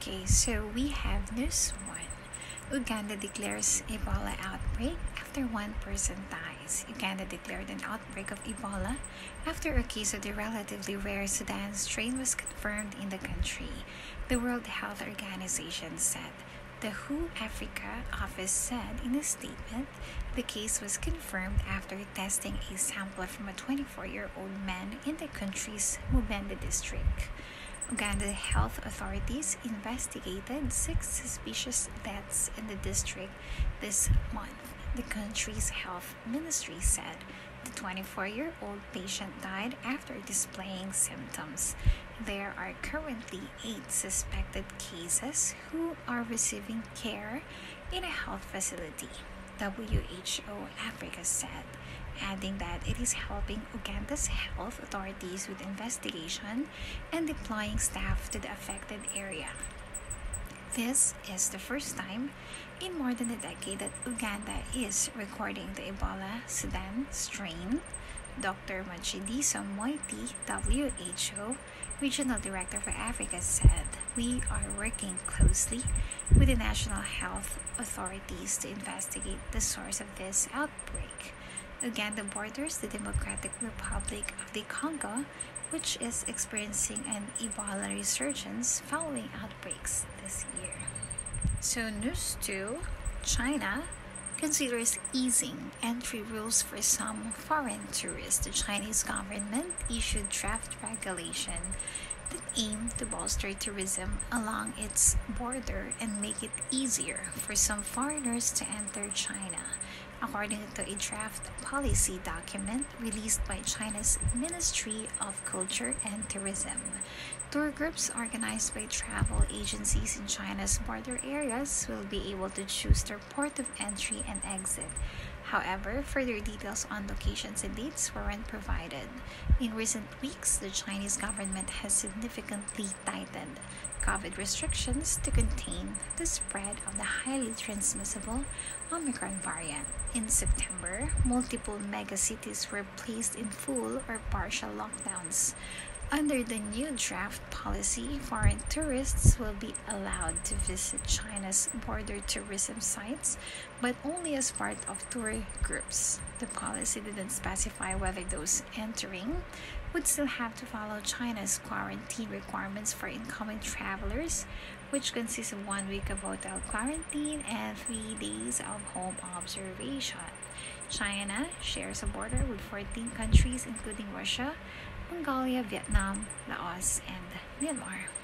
Okay, so we have news one. Uganda declares Ebola outbreak after one person dies. Uganda declared an outbreak of Ebola after a case of the relatively rare Sudan strain was confirmed in the country. The World Health Organization said. The WHO Africa office said in a statement the case was confirmed after testing a sample from a 24 year old man in the country's Mubende district. Uganda health authorities investigated six suspicious deaths in the district this month. The country's health ministry said the 24 year old patient died after displaying symptoms. There are currently eight suspected cases who are receiving care in a health facility. WHO Africa said adding that it is helping Uganda's health authorities with investigation and deploying staff to the affected area. This is the first time in more than a decade that Uganda is recording the Ebola Sudan strain. Dr. Matshidiso Moeti, WHO Regional Director for Africa, said, We are working closely with the national health authorities to investigate the source of this outbreak. Uganda borders the Democratic Republic of the Congo, which is experiencing an Ebola resurgence following outbreaks this year. So, news 2 China considers easing entry rules for some foreign tourists. The Chinese government issued draft regulation that aim to bolster tourism along its border and make it easier for some foreigners to enter China according to a draft policy document released by China's Ministry of Culture and Tourism. Tour groups organized by travel agencies in China's border areas will be able to choose their port of entry and exit. However, further details on locations and dates weren't provided. In recent weeks, the Chinese government has significantly tightened COVID restrictions to contain the spread of the highly transmissible Omicron variant. In September, multiple megacities were placed in full or partial lockdowns. Under the new draft policy, foreign tourists will be allowed to visit China's border tourism sites, but only as part of tour groups. The policy didn't specify whether those entering would still have to follow China's quarantine requirements for incoming travelers, which consists of one week of hotel quarantine and three days of home observation. China shares a border with 14 countries, including Russia, Mongolia, Vietnam, Laos, and Myanmar.